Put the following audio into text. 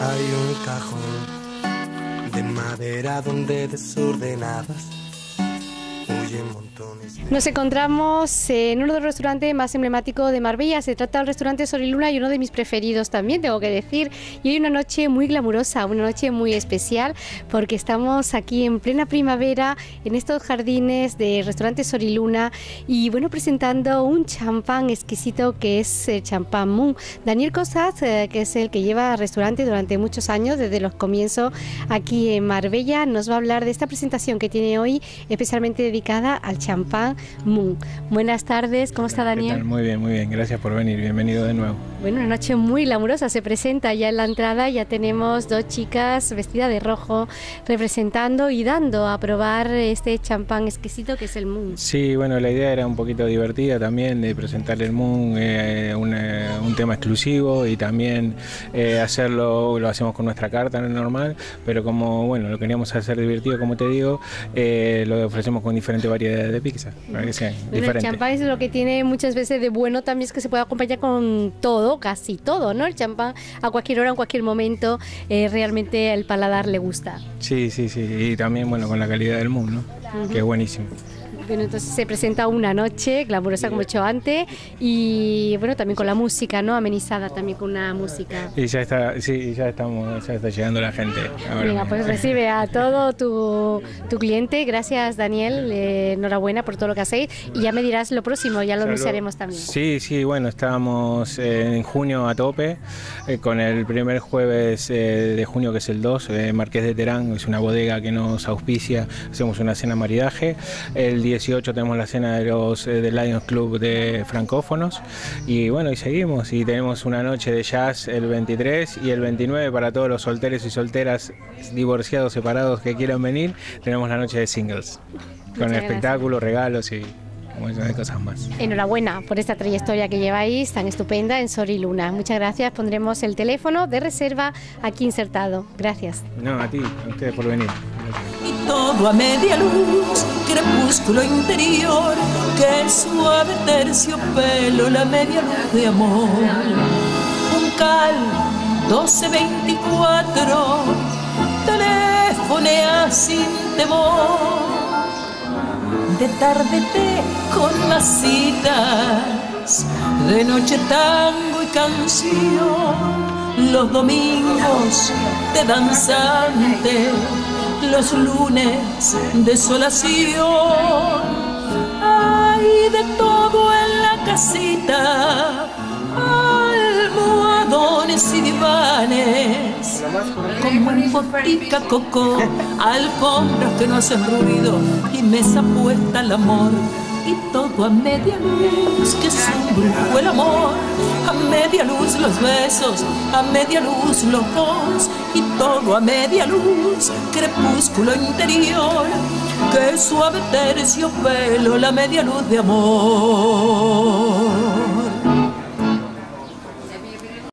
hay un cajón de madera donde desordenadas. Nos encontramos en uno de los restaurantes más emblemáticos de Marbella. Se trata del restaurante Soriluna y uno de mis preferidos también, tengo que decir. Y hoy una noche muy glamurosa, una noche muy especial, porque estamos aquí en plena primavera en estos jardines de restaurante Soriluna y bueno, presentando un champán exquisito que es el champán Moon. Daniel Cosas, eh, que es el que lleva restaurante durante muchos años, desde los comienzos aquí en Marbella, nos va a hablar de esta presentación que tiene hoy, especialmente dedicada al champán Moon. Buenas tardes, ¿cómo está ¿Qué Daniel? tal? Muy bien, muy bien. Gracias por venir. Bienvenido de nuevo. Bueno, una noche muy glamurosa se presenta ya en la entrada, ya tenemos dos chicas vestidas de rojo representando y dando a probar este champán exquisito que es el Moon. Sí, bueno, la idea era un poquito divertida también de presentar el Moon, eh, un, un tema exclusivo y también eh, hacerlo, lo hacemos con nuestra carta normal, pero como, bueno, lo queríamos hacer divertido, como te digo, eh, lo ofrecemos con diferentes variedades de pizza, para que sea Bueno, el champán es lo que tiene muchas veces de bueno también es que se puede acompañar con todo, casi todo, ¿no? El champán a cualquier hora, en cualquier momento, eh, realmente el paladar le gusta. Sí, sí, sí, y también, bueno, con la calidad del Moon, ¿no? Que es buenísimo. Bueno, entonces se presenta una noche glamurosa como he hecho antes y bueno, también con la música, ¿no? Amenizada también con una música. Y ya está, sí, ya estamos, ya está llegando la gente. ahora Venga, pues recibe a todo tu, tu cliente. Gracias, Daniel. eh, enhorabuena por todo lo que hacéis. Y ya me dirás lo próximo, ya lo anunciaremos también. Sí, sí, bueno, estábamos en junio a tope eh, con el primer jueves eh, de junio, que es el 2, eh, Marqués de Terán, es una bodega que nos auspicia, hacemos una cena maridaje. El 18 tenemos la cena de los eh, del Lions Club de francófonos y bueno, y seguimos y tenemos una noche de jazz el 23 y el 29 para todos los solteros y solteras divorciados, separados que quieran venir, tenemos la noche de singles con Muchas espectáculos, regalos y de cosas más. Enhorabuena por esta trayectoria que lleváis tan estupenda en Soriluna. Muchas gracias. Pondremos el teléfono de reserva aquí insertado. Gracias. No, a ti, a ustedes por venir. y a media luz, crepúsculo interior, que suave terciopelo, la media luz de amor. Un cal 1224, telefonea sin temor. De tarde té con las citas, de noche tango y canción, los domingos de danzante, los lunes desolación. Hay de todo en la casita, almohadones y divanes, como en botica coco, alfombras que no hacen ruido y mesa puesta al amor. Y todo a media luz, que brujo el amor. A media luz los besos, a media luz los dos. Y todo a media luz, crepúsculo interior. Que suave terciopelo, la media luz de amor.